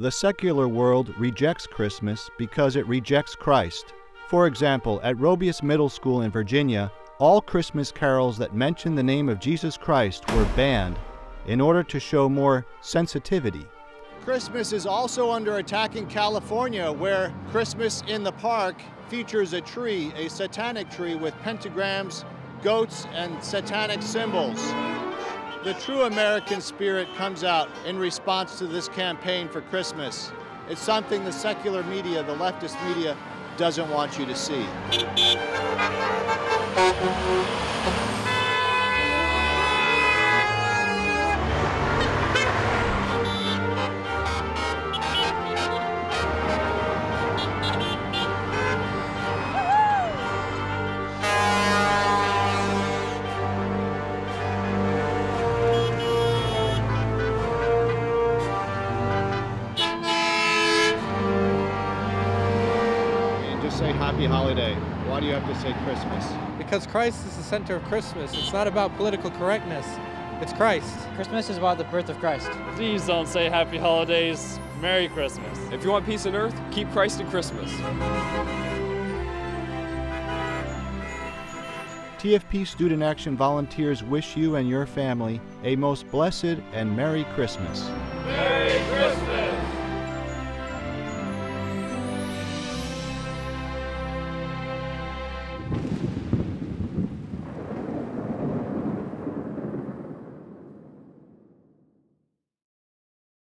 The secular world rejects Christmas because it rejects Christ. For example, at Robious Middle School in Virginia, all Christmas carols that mention the name of Jesus Christ were banned in order to show more sensitivity. Christmas is also under attack in California, where Christmas in the Park features a tree, a satanic tree with pentagrams, goats, and satanic symbols. The true American spirit comes out in response to this campaign for Christmas. It's something the secular media, the leftist media, doesn't want you to see. Say happy holiday. Why do you have to say Christmas? Because Christ is the center of Christmas. It's not about political correctness. It's Christ. Christmas is about the birth of Christ. Please don't say happy holidays. Merry Christmas. If you want peace on earth, keep Christ in Christmas. TFP Student Action volunteers wish you and your family a most blessed and Merry Christmas. Merry Christmas.